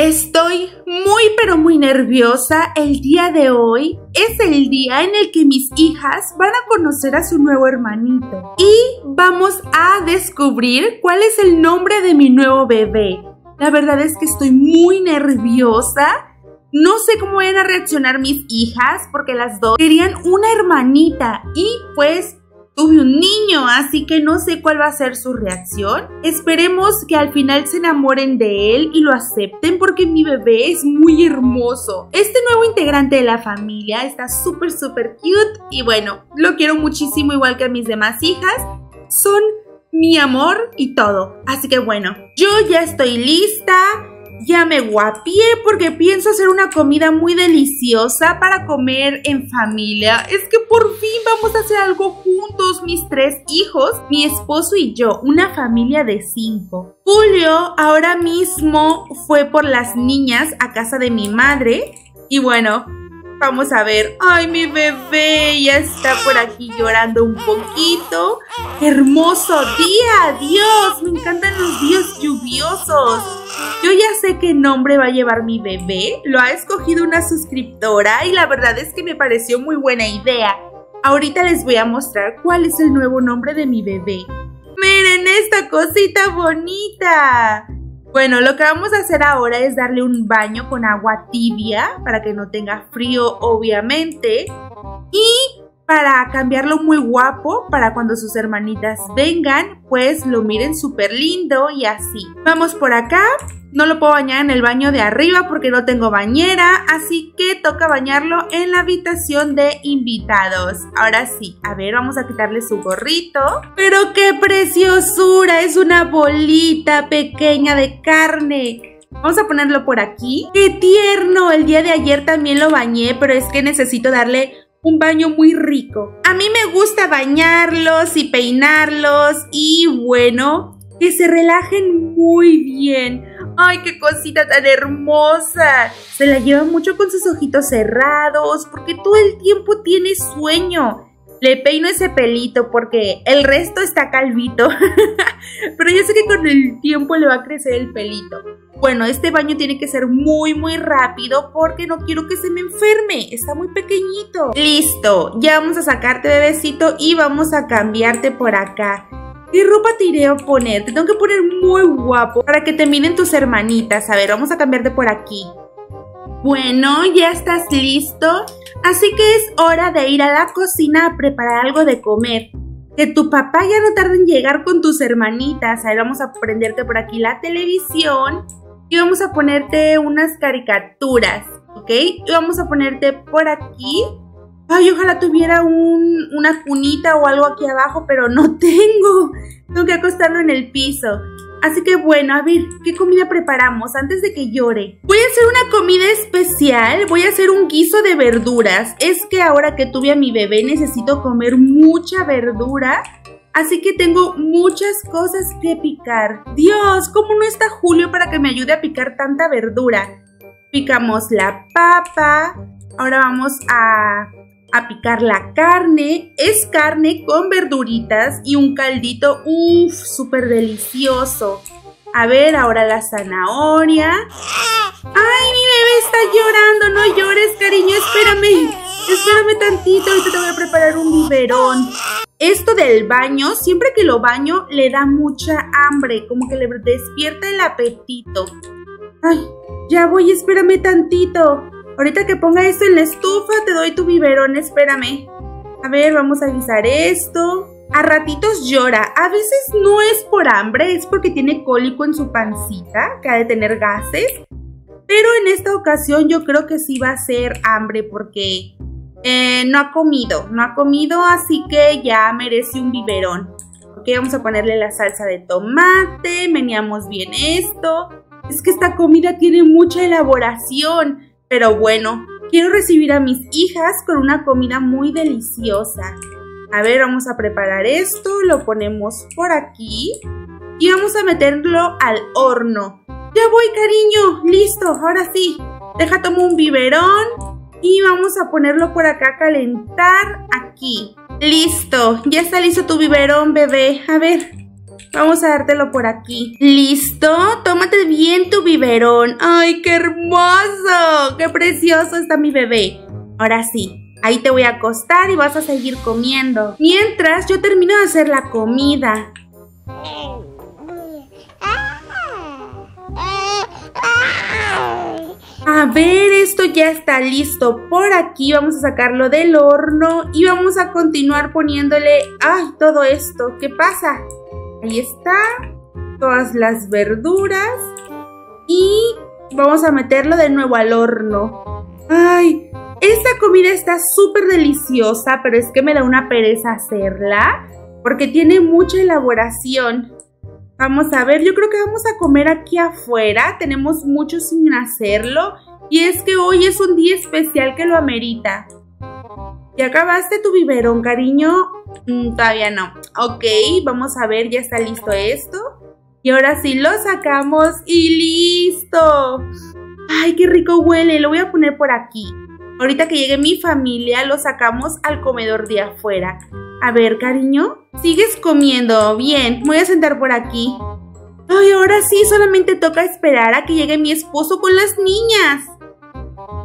Estoy muy pero muy nerviosa. El día de hoy es el día en el que mis hijas van a conocer a su nuevo hermanito. Y vamos a descubrir cuál es el nombre de mi nuevo bebé. La verdad es que estoy muy nerviosa. No sé cómo van a reaccionar mis hijas porque las dos querían una hermanita y pues tuve un niño, así que no sé cuál va a ser su reacción. Esperemos que al final se enamoren de él y lo acepten porque mi bebé es muy hermoso. Este nuevo integrante de la familia está súper, súper cute y bueno, lo quiero muchísimo igual que a mis demás hijas. Son mi amor y todo. Así que bueno, yo ya estoy lista. Ya me guapié porque pienso hacer una comida muy deliciosa para comer en familia. Es que por fin vamos a hacer algo juntos, mis tres hijos, mi esposo y yo, una familia de cinco. Julio ahora mismo fue por las niñas a casa de mi madre y bueno, Vamos a ver. Ay, mi bebé ya está por aquí llorando un poquito. Hermoso día, Dios. Me encantan los días lluviosos. Yo ya sé qué nombre va a llevar mi bebé. Lo ha escogido una suscriptora y la verdad es que me pareció muy buena idea. Ahorita les voy a mostrar cuál es el nuevo nombre de mi bebé. ¡Miren esta cosita bonita! Bueno, lo que vamos a hacer ahora es darle un baño con agua tibia para que no tenga frío, obviamente. Y para cambiarlo muy guapo, para cuando sus hermanitas vengan, pues lo miren súper lindo y así. Vamos por acá. No lo puedo bañar en el baño de arriba porque no tengo bañera, así que toca bañarlo en la habitación de invitados. Ahora sí, a ver, vamos a quitarle su gorrito. ¡Pero qué preciosura! Es una bolita pequeña de carne. Vamos a ponerlo por aquí. ¡Qué tierno! El día de ayer también lo bañé, pero es que necesito darle un baño muy rico. A mí me gusta bañarlos y peinarlos y bueno, que se relajen muy bien. ¡Ay, qué cosita tan hermosa! Se la lleva mucho con sus ojitos cerrados porque todo el tiempo tiene sueño. Le peino ese pelito porque el resto está calvito. Pero yo sé que con el tiempo le va a crecer el pelito. Bueno, este baño tiene que ser muy, muy rápido porque no quiero que se me enferme. Está muy pequeñito. Listo, ya vamos a sacarte, bebecito, y vamos a cambiarte por acá. ¿Qué ropa te iré a poner? Te tengo que poner muy guapo para que te miren tus hermanitas. A ver, vamos a cambiarte por aquí. Bueno, ya estás listo. Así que es hora de ir a la cocina a preparar algo de comer. Que tu papá ya no tarde en llegar con tus hermanitas. A ver, vamos a prenderte por aquí la televisión. Y vamos a ponerte unas caricaturas, ¿ok? Y vamos a ponerte por aquí Ay, ojalá tuviera un, una cunita o algo aquí abajo, pero no tengo. Tengo que acostarlo en el piso. Así que bueno, a ver, ¿qué comida preparamos antes de que llore? Voy a hacer una comida especial, voy a hacer un guiso de verduras. Es que ahora que tuve a mi bebé necesito comer mucha verdura, así que tengo muchas cosas que picar. Dios, ¿cómo no está Julio para que me ayude a picar tanta verdura? Picamos la papa, ahora vamos a a picar la carne. Es carne con verduritas y un caldito, uff, súper delicioso. A ver, ahora la zanahoria. ¡Ay, mi bebé está llorando! No llores, cariño, espérame. Espérame tantito, ahorita te voy a preparar un biberón. Esto del baño, siempre que lo baño, le da mucha hambre, como que le despierta el apetito. Ay, ya voy, espérame tantito. Ahorita que ponga esto en la estufa, te doy tu biberón, espérame. A ver, vamos a guisar esto. A ratitos llora. A veces no es por hambre, es porque tiene cólico en su pancita, que ha de tener gases. Pero en esta ocasión yo creo que sí va a ser hambre porque eh, no ha comido. No ha comido, así que ya merece un biberón. Ok, vamos a ponerle la salsa de tomate, meneamos bien esto. Es que esta comida tiene mucha elaboración. Pero bueno, quiero recibir a mis hijas con una comida muy deliciosa. A ver, vamos a preparar esto, lo ponemos por aquí y vamos a meterlo al horno. Ya voy, cariño, listo, ahora sí. Deja tomo un biberón y vamos a ponerlo por acá a calentar aquí. Listo, ya está listo tu biberón, bebé. A ver, Vamos a dártelo por aquí. ¿Listo? Tómate bien tu biberón. ¡Ay, qué hermoso! ¡Qué precioso está mi bebé! Ahora sí, ahí te voy a acostar y vas a seguir comiendo. Mientras yo termino de hacer la comida. A ver, esto ya está listo. Por aquí vamos a sacarlo del horno y vamos a continuar poniéndole... ¡Ay, todo esto! ¿Qué pasa? Ahí está. Todas las verduras. Y vamos a meterlo de nuevo al horno. ¡Ay! Esta comida está súper deliciosa, pero es que me da una pereza hacerla. Porque tiene mucha elaboración. Vamos a ver, yo creo que vamos a comer aquí afuera. Tenemos mucho sin hacerlo. Y es que hoy es un día especial que lo amerita. ¿Ya acabaste tu biberón, cariño? Mm, todavía no. Ok, vamos a ver, ya está listo esto. Y ahora sí lo sacamos y listo. Ay, qué rico huele. Lo voy a poner por aquí. Ahorita que llegue mi familia, lo sacamos al comedor de afuera. A ver, cariño. Sigues comiendo. Bien, voy a sentar por aquí. Ay, ahora sí, solamente toca esperar a que llegue mi esposo con las niñas.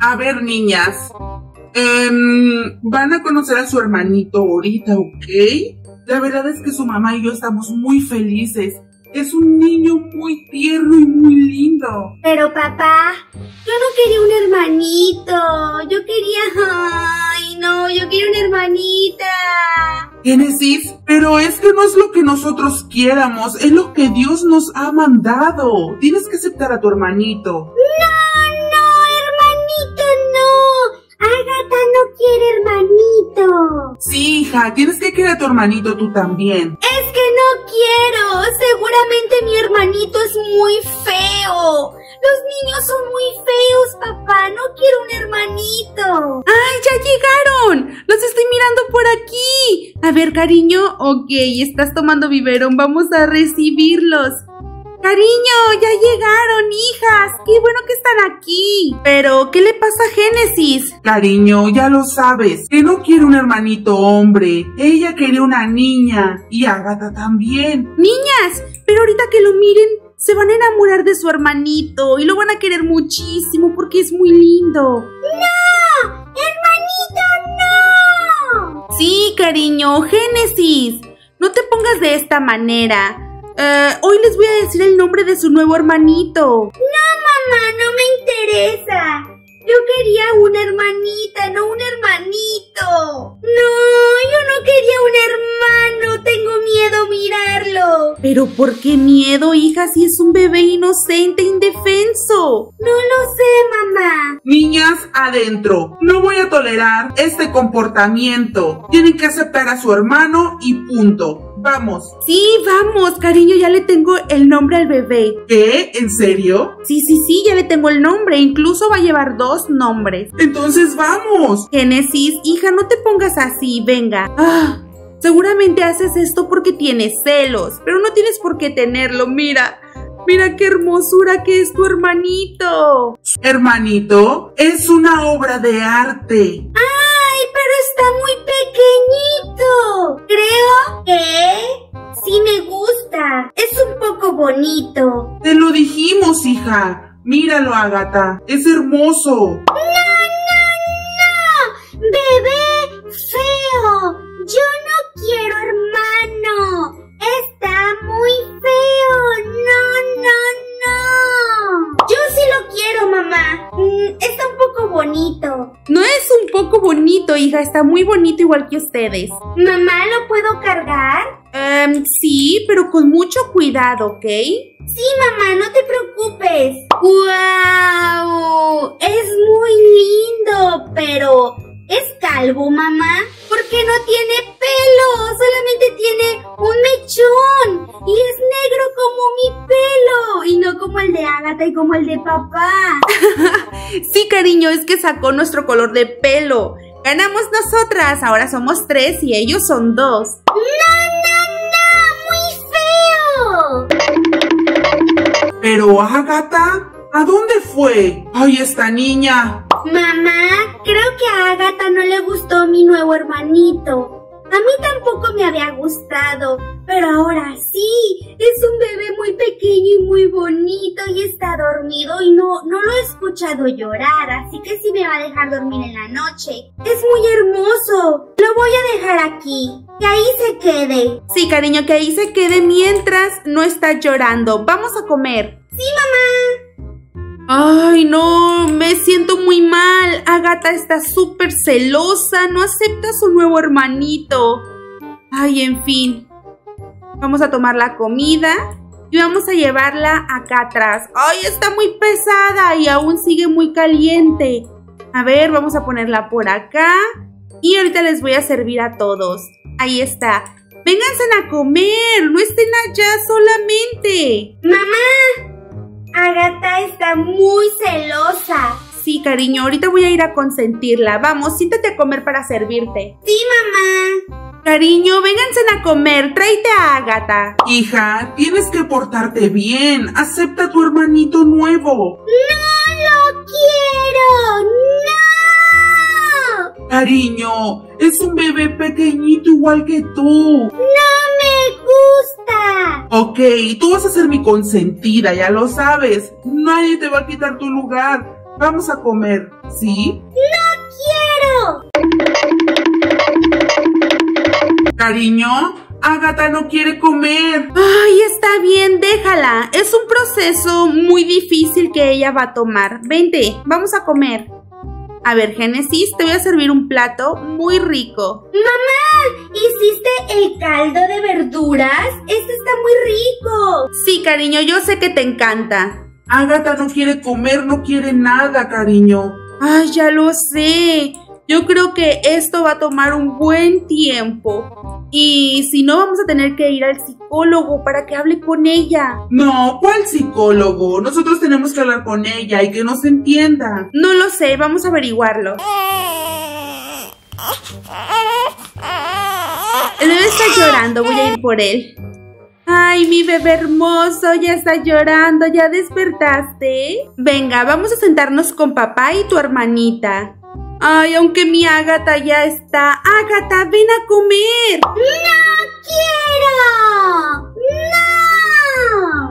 A ver, niñas. Em, van a conocer a su hermanito ahorita, ¿ok? La verdad es que su mamá y yo estamos muy felices. Es un niño muy tierno y muy lindo. Pero papá, yo no quería un hermanito. Yo quería... Ay, no, yo quiero una hermanita. Génesis, pero es que no es lo que nosotros quiéramos, es lo que Dios nos ha mandado. Tienes que aceptar a tu hermanito. No, no, hermanito, no. Agatha no quiere hermanito. Sí, hija, tienes que querer a tu hermanito tú también. Es que no quiero. Seguramente mi hermanito es muy feo. Los niños son muy feos, papá. No quiero un hermanito. ¡Ay, ya llegaron! ¡Los estoy mirando por aquí! A ver, cariño. Ok, estás tomando biberón. Vamos a recibirlos. Cariño, ya llegaron, hijas. Qué bueno que están aquí. Pero, ¿qué le pasa a Génesis? Cariño, ya lo sabes, que no quiere un hermanito hombre. Ella quiere una niña. Y Agatha también. Niñas, pero ahorita que lo miren, se van a enamorar de su hermanito y lo van a querer muchísimo porque es muy lindo. ¡No! ¡Hermanito, no! Sí, cariño, Génesis. No te pongas de esta manera. Eh, hoy les voy a decir el nombre de su nuevo hermanito. No, mamá, no me interesa. Yo quería una hermanita, no un hermanito. No, yo no quería un hermano. Tengo miedo mirarlo. Pero ¿por qué miedo, hija, si es un bebé inocente, indefenso? No lo sé, mamá. Niñas, adentro. No voy a tolerar este comportamiento. Tienen que aceptar a su hermano y punto. Vamos. Sí, vamos, cariño, ya le tengo el nombre al bebé. ¿Qué? ¿En serio? Sí, sí, sí, ya le tengo el nombre. Incluso va a llevar dos nombres. Entonces vamos. Génesis, hija, no te pongas así, venga. Ah, seguramente haces esto porque tienes celos, pero no tienes por qué tenerlo, mira. Mira qué hermosura que es tu hermanito. Hermanito, es una obra de arte. ¡Ay, Creo que sí me gusta. Es un poco bonito. Te lo dijimos, hija. Míralo, Agatha. Es hermoso. ¡No, no, no! ¡Bebé está muy bonito igual que ustedes. Mamá, ¿lo puedo cargar? Em, sí, pero con mucho cuidado, ¿ok? Sí, mamá, no te preocupes. ¡Guau! Es muy lindo, pero ¿es calvo, mamá? Porque no tiene pelo, solamente tiene un mechón y es negro como mi pelo y no como el de Agatha y como el de papá. sí, cariño, es que sacó nuestro color de pelo. Ganamos nosotras, ahora somos tres y ellos son dos. ¡No, no, no! ¡Muy feo! Pero, Agatha, ¿a dónde fue? Ay, esta niña. Mamá, creo que a Agatha no le gustó mi nuevo hermanito. A mí tampoco me había gustado, pero ahora sí, es un bebé muy pequeño y muy bonito y está dormido y no, no lo he escuchado llorar, así que sí me va a dejar dormir en la noche. Es muy hermoso. Lo voy a dejar aquí, que ahí se quede. Sí, cariño, que ahí se quede mientras no está llorando. Vamos a comer. Sí, mamá. Ay, no, me siento muy mal. Agatha está súper celosa, no acepta a su nuevo hermanito. Ay, en fin. Vamos a tomar la comida y vamos a llevarla acá atrás. Ay, está muy pesada y aún sigue muy caliente. A ver, vamos a ponerla por acá. Y ahorita les voy a servir a todos. Ahí está. Vénganse a comer, no estén allá solamente. Mamá, Agatha está muy celosa. Sí, cariño, ahorita voy a ir a consentirla. Vamos, siéntate a comer para servirte. Sí, mamá. Cariño, vénganse a comer, tráete a Agatha. Hija, tienes que portarte bien. Acepta a tu hermanito nuevo. ¡No lo quiero! ¡No! Cariño, es un bebé pequeñito igual que tú. ¡No me gusta! Ok, tú vas a ser mi consentida, ya lo sabes. Nadie te va a quitar tu lugar. Vamos a comer, ¿sí? ¡No quiero! Cariño, Agatha no quiere comer. Ay, está bien, déjala. Es un proceso muy difícil que ella va a tomar. Vente, vamos a comer. A ver, Génesis, te voy a servir un plato muy rico. ¡Mamá! ¿Hiciste el caldo de verduras? Este está muy rico. Sí, cariño, yo sé que te encanta. Agatha no quiere comer, no quiere nada, cariño. Ay, ya lo sé. Yo creo que esto va a tomar un buen tiempo. Y si no, vamos a tener que ir al psicólogo para que hable con ella. No, ¿cuál psicólogo? Nosotros tenemos que hablar con ella y que nos entienda. No lo sé, vamos a averiguarlo. El bebé está llorando, voy a ir por él. Ay, mi bebé hermoso, ya está llorando, ¿ya despertaste? Venga, vamos a sentarnos con papá y tu hermanita. Ay, aunque mi Ágata ya está. Ágata, ven a comer. ¡No quiero!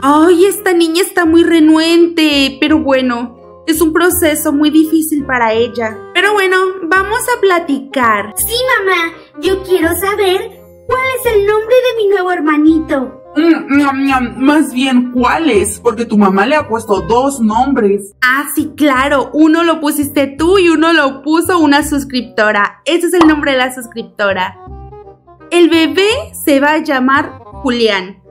¡No! Ay, esta niña está muy renuente, pero bueno, es un proceso muy difícil para ella. Pero bueno, vamos a platicar. Sí, mamá, yo quiero saber cuál es el nombre de mi nuevo hermanito. Mm, Más bien, ¿cuáles? Porque tu mamá le ha puesto dos nombres. Ah, sí, claro, uno lo pusiste tú y uno lo puso una suscriptora. Ese es el nombre de la suscriptora. El bebé se va a llamar Julián.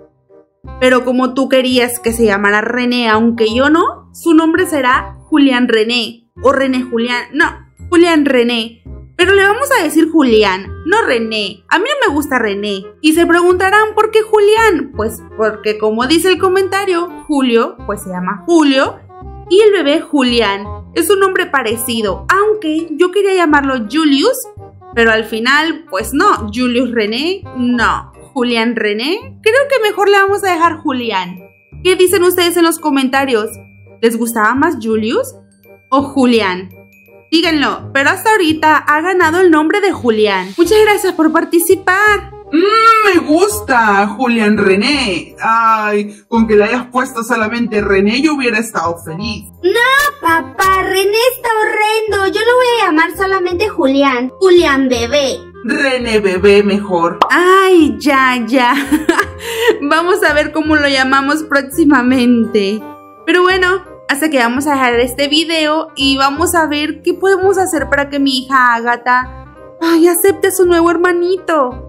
Pero como tú querías que se llamara René, aunque yo no, su nombre será Julián René. O René Julián. No, Julián René. Pero le vamos a decir Julián, no René. A mí no me gusta René. Y se preguntarán por qué Julián. Pues porque como dice el comentario, Julio, pues se llama Julio. Y el bebé Julián. Es un nombre parecido, aunque yo quería llamarlo Julius. Pero al final, pues no, Julius René, no. Julián René, creo que mejor le vamos a dejar Julián. ¿Qué dicen ustedes en los comentarios? ¿Les gustaba más Julius o Julián? Díganlo, pero hasta ahorita ha ganado el nombre de Julián. Muchas gracias por participar. Mmm, me gusta, Julián René. Ay, con que le hayas puesto solamente René, yo hubiera estado feliz. No, papá, René está horrendo. Yo lo voy a llamar solamente Julián. Julián bebé. René bebé mejor. Ay, ya, ya. Vamos a ver cómo lo llamamos próximamente. Pero bueno, hasta que vamos a dejar este video y vamos a ver qué podemos hacer para que mi hija Agatha ay, acepte a su nuevo hermanito.